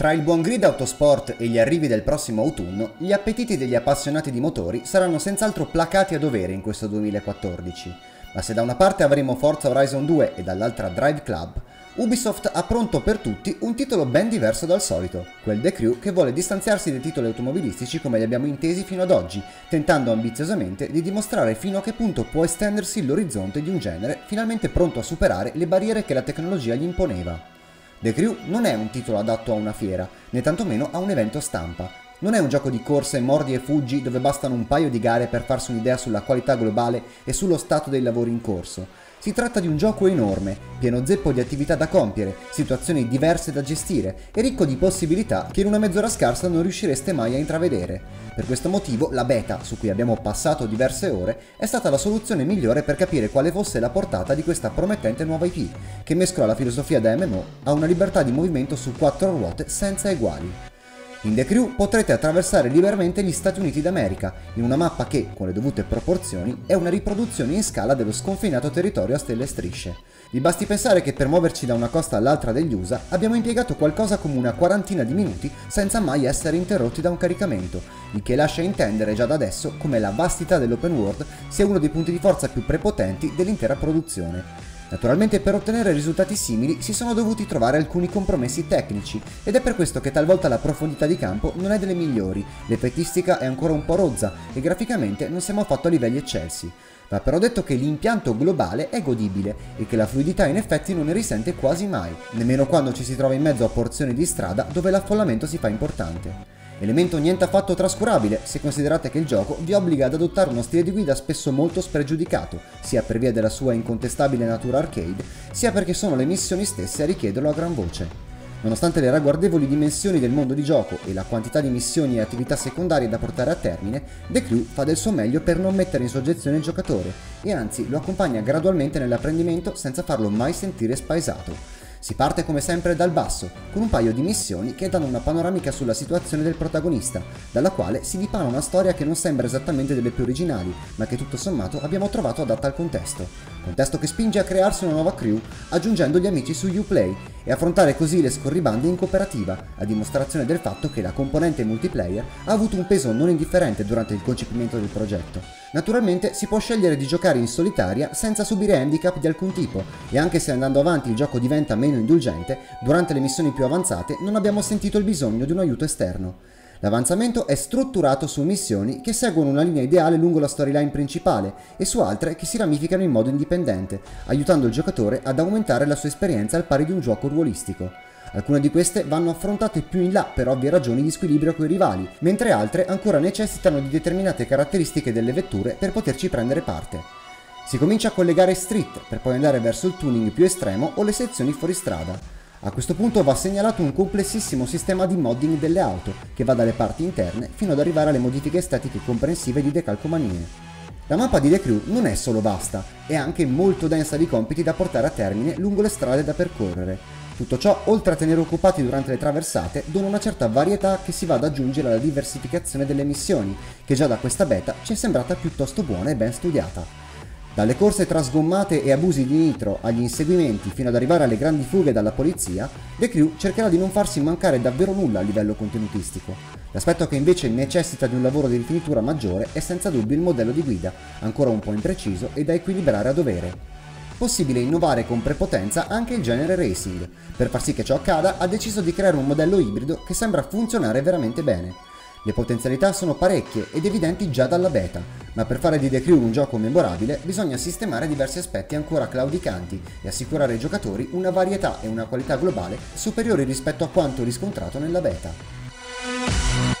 Tra il buon grid autosport e gli arrivi del prossimo autunno, gli appetiti degli appassionati di motori saranno senz'altro placati a dovere in questo 2014. Ma se da una parte avremo Forza Horizon 2 e dall'altra Drive Club, Ubisoft ha pronto per tutti un titolo ben diverso dal solito, quel The Crew che vuole distanziarsi dai titoli automobilistici come li abbiamo intesi fino ad oggi, tentando ambiziosamente di dimostrare fino a che punto può estendersi l'orizzonte di un genere finalmente pronto a superare le barriere che la tecnologia gli imponeva. The Crew non è un titolo adatto a una fiera, né tantomeno a un evento stampa. Non è un gioco di corse, mordi e fuggi dove bastano un paio di gare per farsi un'idea sulla qualità globale e sullo stato dei lavori in corso. Si tratta di un gioco enorme, pieno zeppo di attività da compiere, situazioni diverse da gestire e ricco di possibilità che in una mezz'ora scarsa non riuscireste mai a intravedere. Per questo motivo la beta, su cui abbiamo passato diverse ore, è stata la soluzione migliore per capire quale fosse la portata di questa promettente nuova IP, che mescola la filosofia da MMO a una libertà di movimento su quattro ruote senza eguali. In The Crew potrete attraversare liberamente gli Stati Uniti d'America, in una mappa che, con le dovute proporzioni, è una riproduzione in scala dello sconfinato territorio a stelle e strisce. Vi basti pensare che per muoverci da una costa all'altra degli USA abbiamo impiegato qualcosa come una quarantina di minuti senza mai essere interrotti da un caricamento, il che lascia intendere già da adesso come la vastità dell'open world sia uno dei punti di forza più prepotenti dell'intera produzione. Naturalmente per ottenere risultati simili si sono dovuti trovare alcuni compromessi tecnici ed è per questo che talvolta la profondità di campo non è delle migliori, l'effettistica è ancora un po' rozza e graficamente non siamo affatto a livelli eccelsi. Va però detto che l'impianto globale è godibile e che la fluidità in effetti non ne risente quasi mai, nemmeno quando ci si trova in mezzo a porzioni di strada dove l'affollamento si fa importante elemento niente affatto trascurabile se considerate che il gioco vi obbliga ad adottare uno stile di guida spesso molto spregiudicato, sia per via della sua incontestabile natura arcade, sia perché sono le missioni stesse a richiederlo a gran voce. Nonostante le ragguardevoli dimensioni del mondo di gioco e la quantità di missioni e attività secondarie da portare a termine, The Crew fa del suo meglio per non mettere in soggezione il giocatore e anzi lo accompagna gradualmente nell'apprendimento senza farlo mai sentire spaesato. Si parte come sempre dal basso, con un paio di missioni che danno una panoramica sulla situazione del protagonista, dalla quale si dipana una storia che non sembra esattamente delle più originali, ma che tutto sommato abbiamo trovato adatta al contesto. Contesto che spinge a crearsi una nuova crew, aggiungendo gli amici su Uplay, e affrontare così le scorribande in cooperativa, a dimostrazione del fatto che la componente multiplayer ha avuto un peso non indifferente durante il concepimento del progetto. Naturalmente si può scegliere di giocare in solitaria senza subire handicap di alcun tipo e anche se andando avanti il gioco diventa meno indulgente, durante le missioni più avanzate non abbiamo sentito il bisogno di un aiuto esterno. L'avanzamento è strutturato su missioni che seguono una linea ideale lungo la storyline principale e su altre che si ramificano in modo indipendente, aiutando il giocatore ad aumentare la sua esperienza al pari di un gioco ruolistico. Alcune di queste vanno affrontate più in là per ovvie ragioni di squilibrio coi rivali, mentre altre ancora necessitano di determinate caratteristiche delle vetture per poterci prendere parte. Si comincia a collegare street per poi andare verso il tuning più estremo o le sezioni fuori strada. A questo punto va segnalato un complessissimo sistema di modding delle auto, che va dalle parti interne fino ad arrivare alle modifiche estetiche comprensive di decalcomanie. La mappa di The Crew non è solo vasta, è anche molto densa di compiti da portare a termine lungo le strade da percorrere, tutto ciò, oltre a tenere occupati durante le traversate, dona una certa varietà che si va ad aggiungere alla diversificazione delle missioni, che già da questa beta ci è sembrata piuttosto buona e ben studiata. Dalle corse tra sgommate e abusi di nitro agli inseguimenti fino ad arrivare alle grandi fughe dalla polizia, The Crew cercherà di non farsi mancare davvero nulla a livello contenutistico. L'aspetto che invece necessita di un lavoro di rifinitura maggiore è senza dubbio il modello di guida, ancora un po' impreciso e da equilibrare a dovere possibile innovare con prepotenza anche il genere racing. Per far sì che ciò accada ha deciso di creare un modello ibrido che sembra funzionare veramente bene. Le potenzialità sono parecchie ed evidenti già dalla beta, ma per fare di The Crew un gioco memorabile bisogna sistemare diversi aspetti ancora claudicanti e assicurare ai giocatori una varietà e una qualità globale superiori rispetto a quanto riscontrato nella beta.